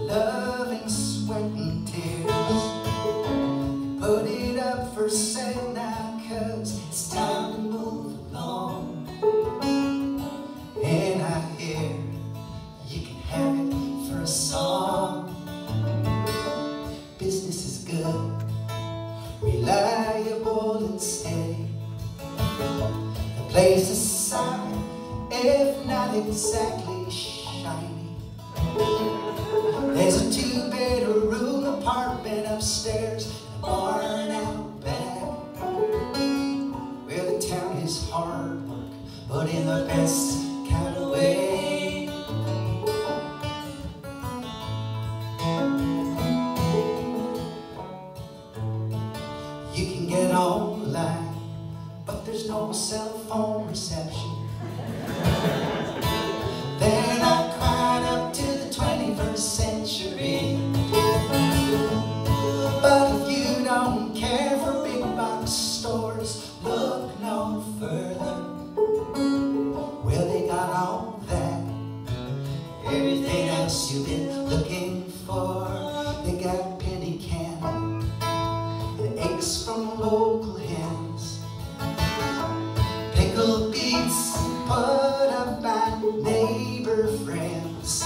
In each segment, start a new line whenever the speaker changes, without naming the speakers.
love and sweat and tears. Put it up for sale now, cause it's time to move along. And I hear you can have it for a song. Business is good, reliable and steady. The place is solid, if not exactly There's a two-bedroom apartment upstairs and a barn out back. Where the town is hard work, but in the best kind of way. You can get online, but there's no cell phone reception. That. Everything else you've been looking for. They got penny candy and eggs from local hens. Pickled beets put up by neighbor friends.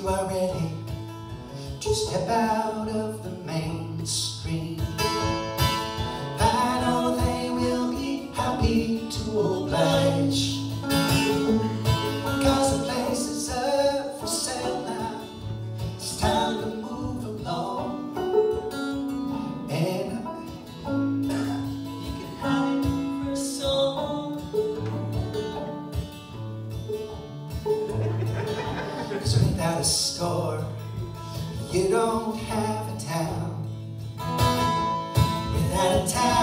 You are ready to step out of the mainstream, Without a store, you don't have a town. Without a town,